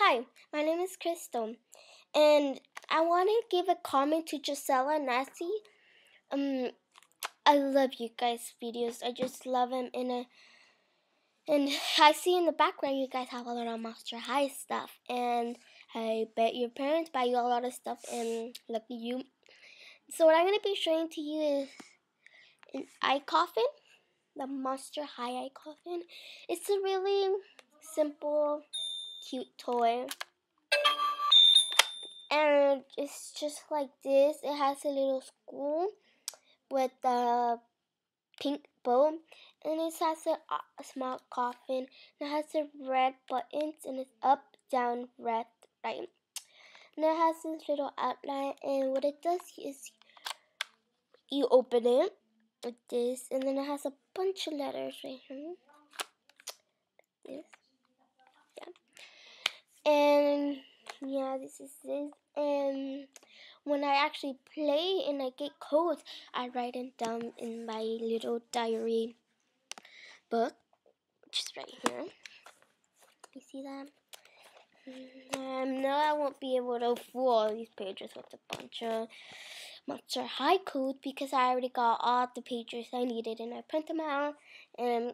Hi, my name is Crystal, and I want to give a comment to Gisela Nassi. Um, I love you guys' videos. I just love them, and I, and I see in the background you guys have a lot of Monster High stuff, and I bet your parents buy you a lot of stuff, and look at you. So what I'm gonna be showing to you is an iCoffin, the Monster High iCoffin. It's a really simple cute toy. And it's just like this. It has a little school with a pink bow. And it has a, a small coffin. And it has a red buttons and it's up, down, red, right. And it has this little outline. And what it does is you open it like this. And then it has a bunch of letters right here. This and yeah this is this. And when I actually play and I get codes I write it down in my little diary book which is right here. You see that? Um, no, I won't be able to fool all these pages with a bunch of Monster High code because I already got all the pages I needed and I print them out and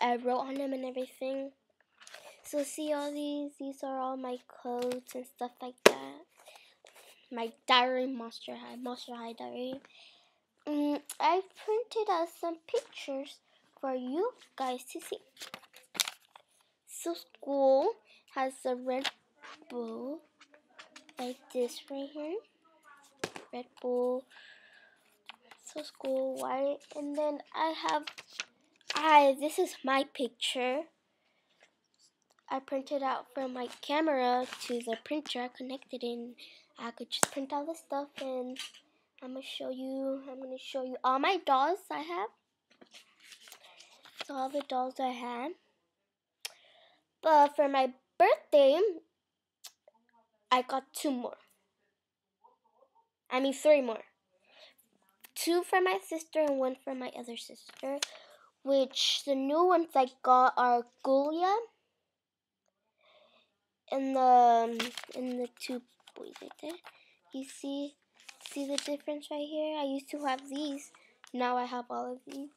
I wrote on them and everything. So see all these, these are all my codes and stuff like that. My diary, Monster High, Monster High diary. Mm, I printed out some pictures for you guys to see. So school has a red bull like this right here. Red bull. So school white. And then I have I this is my picture. I printed out from my camera to the printer. I connected in. I could just print all the stuff and I'm gonna show you. I'm gonna show you all my dolls I have. So all the dolls I had. But for my birthday, I got two more. I mean three more. Two for my sister and one for my other sister. Which the new ones I got are Ghoulia and the um, and the two boys right there. You see see the difference right here? I used to have these. Now I have all of these.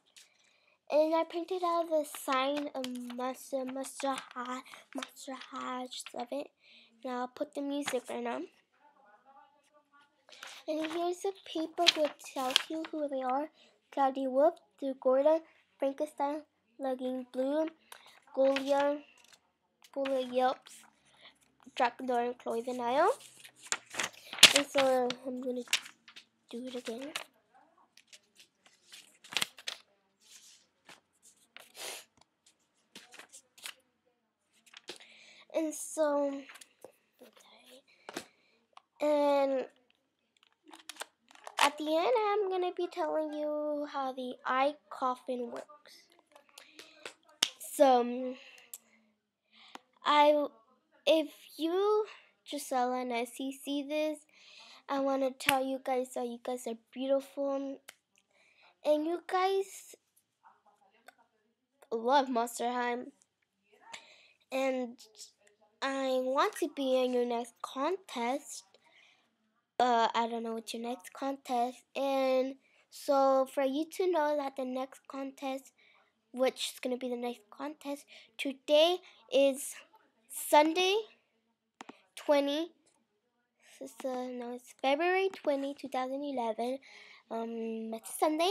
And I printed out the sign of Master Master High Master High of it. Now I'll put the music right now. And here's the paper which tells you who they are. Clawdeen Wolf, the Gordon, Frankenstein, Lagoona Blue, Ghoulia, Ghoulia Yelps, Dracula the Nile. And so I'm gonna do it again. And so, okay. and at the end, I'm gonna be telling you how the eye coffin works. So, I if you, Gisela and I see, see this, I want to tell you guys that you guys are beautiful. And you guys love Monster High. And I want to be in your next contest. But I don't know what your next contest. And so for you to know that the next contest, which is going to be the next contest, today is Sunday 20 uh, no, it's February 20, 2011. Um, it's Sunday.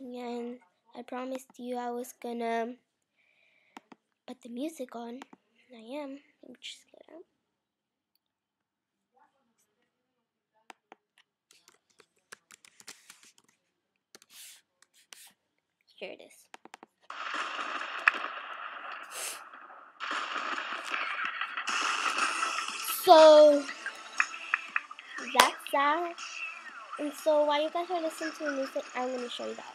And I promised you I was gonna put the music on. I am. Me just out. Here it is. So that's that. And so while you guys are listening to the music, I'm gonna show you that.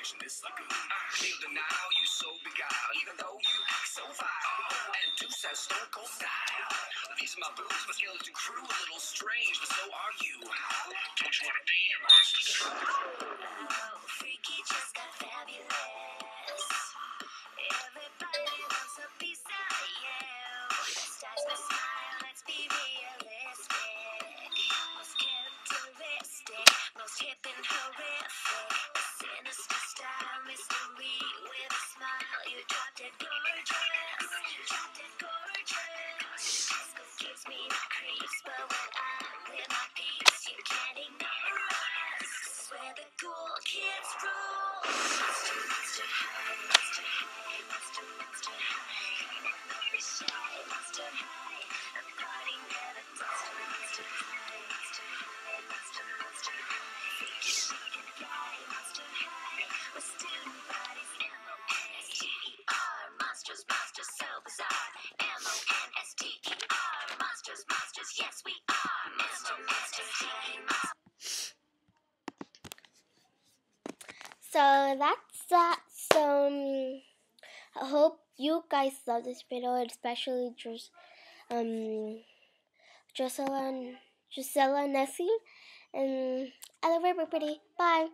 This lagoon. Feel the now, you so beguiled, even though you so vile. And two says stone cold style. These are my my skeleton crew, a little strange, but so are you. Don't you be a monster? Oh, freaky just got fabulous. Everybody wants you. Smile, let's be realistic. Most characteristic, most hip and horrific. So that's that. So um, I hope you guys love this video, especially just um and Gisela Nessie. And I love pretty. Bye.